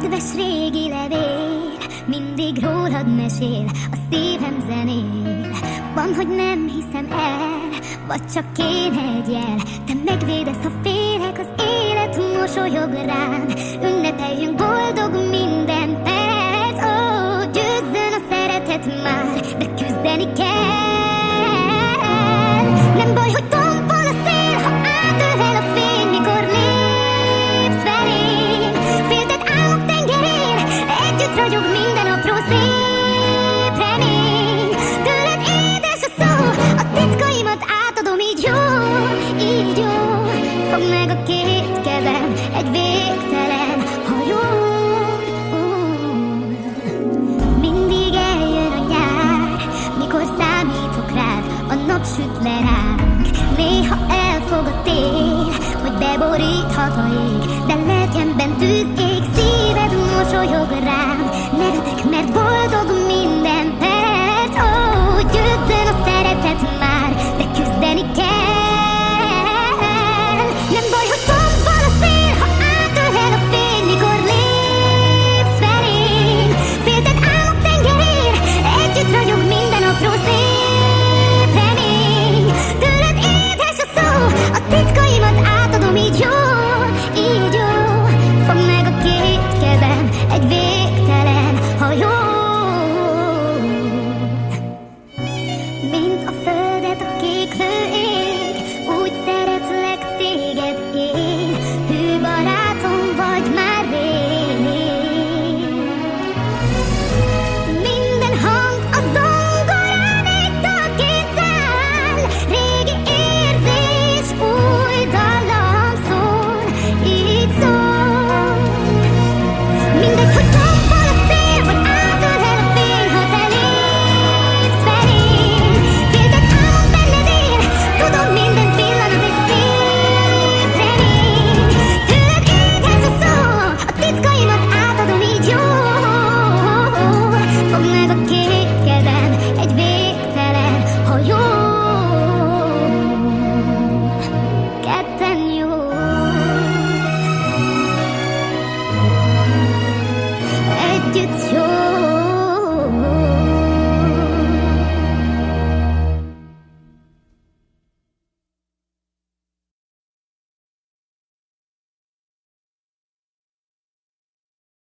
Kedves régi levél, mindig rólad mesél, a szívem zenél. Van, hogy nem hiszem el, vagy csak én egy jel. Te megvédesz, ha félek, az élet mosolyog rám. Ünnepeljünk boldog minden perc, ó, győzzön a szeretet már, de küzdeni kell. Süt le ránk. Néha elfog a tél, hogy beboríthat a De lelkemben tűz ég, szíved mosolyog It's your